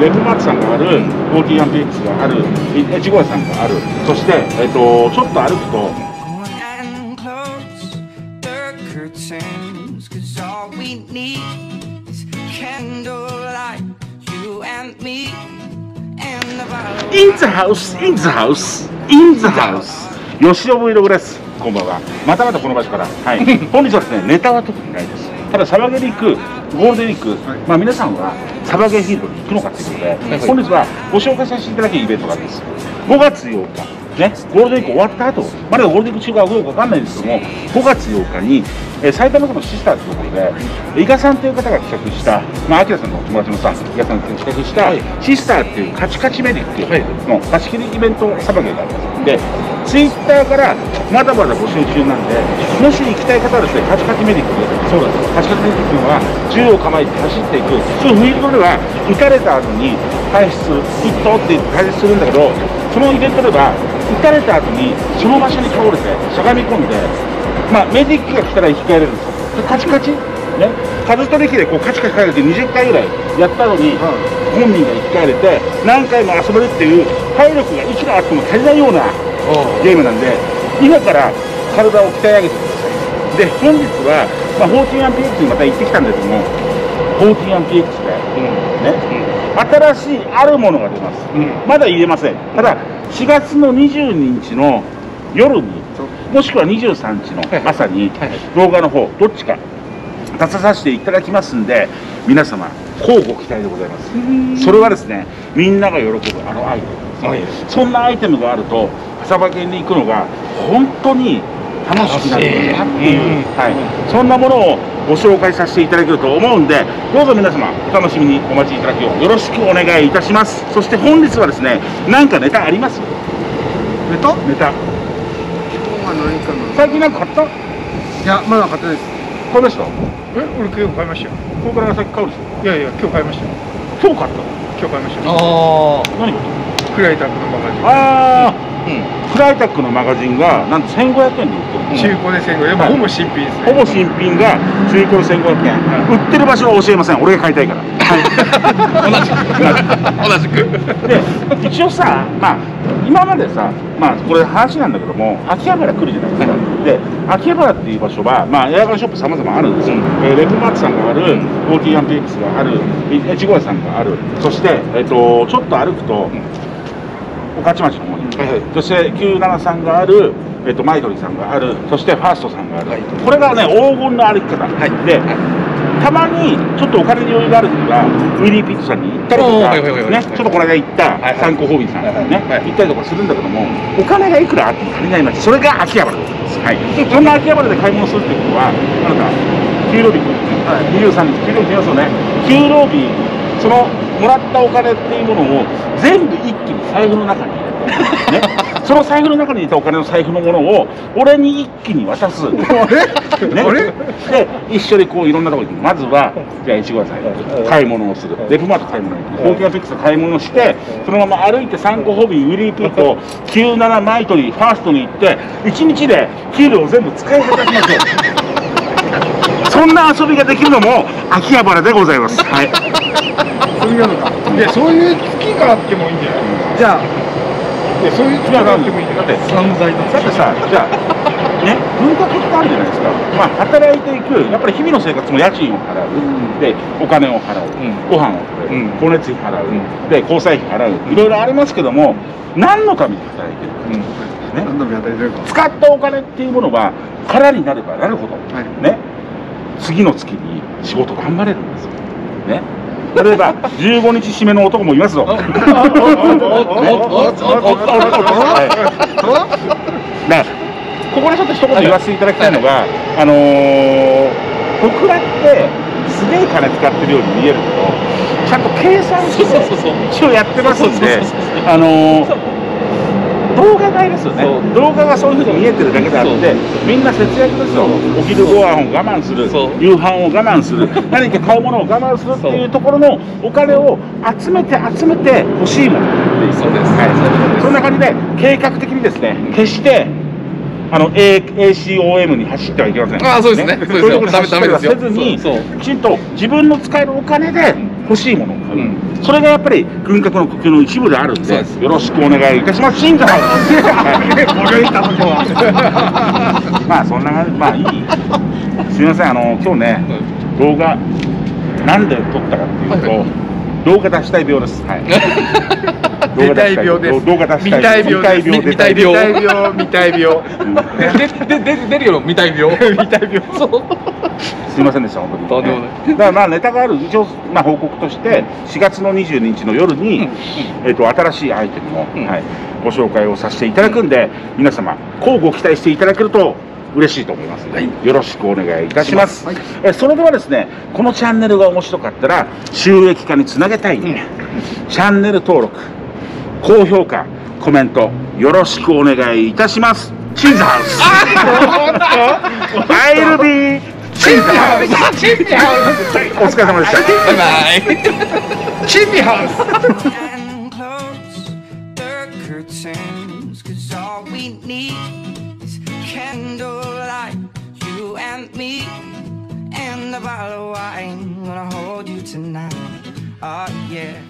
レフマークさんがある、コーティーアンピックスがある、越ゴ屋さんがある、そして、えー、とちょっと歩くと、インズハウス、インズハウス、インズハウス、吉尾ブイログです、こんばんは、またまたこの場所から、はい、本日はですね、ネタは特にないです。ただサバゲに行くゴールデンウィーク、まあ皆さんはサバゲフィールドに行くのかということで、本日はご紹介させていただくイベントがあります。5月8日ね、ゴールデンウィーク終わった後まだゴールデンウィーク中かどうかわかんないんですけども5月8日に、えー埼玉県のシスターということで伊賀さんという方が企画したまあ明さんのお友達のさん伊賀さんが企画した、シスターっていうカチカチメディックの貸し切りイベントサバゲーがありますでツイッターからまだまだ募集中なんでもし行きたい方はですねカチカチメディックそうだカチカチメディックというのは銃を構えて走っていく。そのフィールドでは撃たれた後に退出ヒットって言って退出するんだけどそのイベントでは撃たれた後にその場所に倒れてしゃがみ込んでまあメディックが来たら生き返れるんですよ。でカチカチ。ね。数取り機でこうカチカチかけて20回ぐらいやったのに、本人が生き返れて何回も遊べるっていう体力がいくらあっても足りないようなゲームなんで今から体を鍛え上げてください。で本日は、まあ、14AMPX にまた行ってきたんですけども 14AMPX で、ね新しいあるものが出ます、まだ言えません。ただ4月の22日の夜にもしくは23日の朝に動画の方どっちか出ささせていただきますんで皆様乞うご期待でございます。それはですねみんなが喜ぶあのアイテム。ですねそんなアイテムがあるとサバ犬に行くのが本当に楽しくなるなっていう、はい、そんなものをご紹介させていただけると思うんでどうぞ皆様お楽しみにお待ちいただきようよろしくお願いいたします。そして本日はですね何かネタあります？ネタ？ネタ。最近なんか買った？いやまだ買ってないです。買いました？え俺今日買いましたよ。これから先買うでしょ？いやいや今日買いましたよ。今日買った？今日買いましたよ。あ何買ったクライタックのマガジンああ、クライタックのマガジンがなんと1500円で売ってる。中古で1500円。ほぼ新品ですね。ほぼ新品が中古で1500円、売ってる場所は教えません。俺が買いたいから。同じ。く。で一応さまあ今までさまあこれ話なんだけども秋葉原来るじゃないですか、で秋葉原っていう場所はまあエアガンショップさまざまあるんですよ、えーレフマーツさんがある 40AMPX がある越後屋さんがある。そして、えっとちょっと歩くと御徒町の方に、そして973がある、えっとマイドリさんがある。そしてファーストさんがある、これがね黄金の歩き方、で、たまにちょっとお金に余裕がある時はウィリーピッツさんに行ったりとか、ね、ちょっとこの間行ったはい参考ホビーさんにね、行ったりとかするんだけどもお金がいくらあっても足りない街それが秋葉原。ではい、そんな秋葉原で買い物するっていうことはあなた給料日来るね、23日給料日来ますよね。給料日そのもらったお金っていうものを全部一気に財布の中に入れて、ね、その財布の中に入れたお金の財布のものを俺に一気に渡す、ね、で一緒にこういろんなとこ行くまずはじゃあ越後屋さんへ買い物をする。レフマート買い物に行く。高級アペックス買い物をしてそのまま歩いてサンコホビーウィリーピート97マイトリーファーストに行って1日で給料を全部使い果たしましょうそんな遊びができるのも秋葉原でございます。はい。そういうのかいやそういう月があってもいいんじゃない？じゃあ。いやそういう月があってもいいんじゃない？だって散財のだ。ってさ、じゃあ、ね、文化系ってあるじゃないですか、まあ、働いていく、やっぱり日々の生活も家賃を払う、で、お金を払う、ご飯を食べる、光熱費払う、で、交際費払う、いろいろありますけども、何のために働いてるか、ね、使ったお金っていうものは、空になればなるほど、はい。ね、次の月に仕事頑張れるんですよ。ね例えば15日締めの男もいますぞ。はいね、ここでちょっと一言言わせていただきたいのが、あのー、僕らってすげえ金使ってるように見えるけど、ちゃんと計算してそうそうそう一応やってますんで、あのー動画がいいですよね。そう。動画がそういうふうに見えてるだけであってみんな節約ですよお昼ご飯を我慢する。夕飯を我慢する。何か買うものを我慢するっていうところのお金を集めて集めて欲しいもの。そうです。はい、そんな感じで計画的にですね決してあの A ACOM に走ってはいけません。あーそうですね。そうですよ。そういうところに走ったりはせずにきちんと自分の使えるお金で欲しいもの。う、うん。それがやっぱり軍拡の呼吸の一部であるんでよろしくお願いいたします。新座 まあそんな感じ。まあいい。すみません。あの今日ね動画なんで撮ったかっていうと、はい動画出したい病です。はい。見たい病です。動画出見したい。たい病です。見たい病見たい病。見たい病。うんでで出るよ見たい病。見たい病。そう。すみませんでした本当に。だからまあネタがある。一応まあ報告として4月の22日の夜に、えっ、と新しいアイテムを、うん。はい、ご紹介をさせていただくんで、皆様こうご期待していただけると嬉しいと思いますので、よろしくお願いいたします、はい。えそれではですねこのチャンネルが面白かったら収益化につなげたいん。で、チャンネル登録高評価コメントよろしくお願いいたします。チンズハウス。I'll be チンズハウス。チンピハウお疲れ様でした。バイバイ。スチンピハウス Oh yeah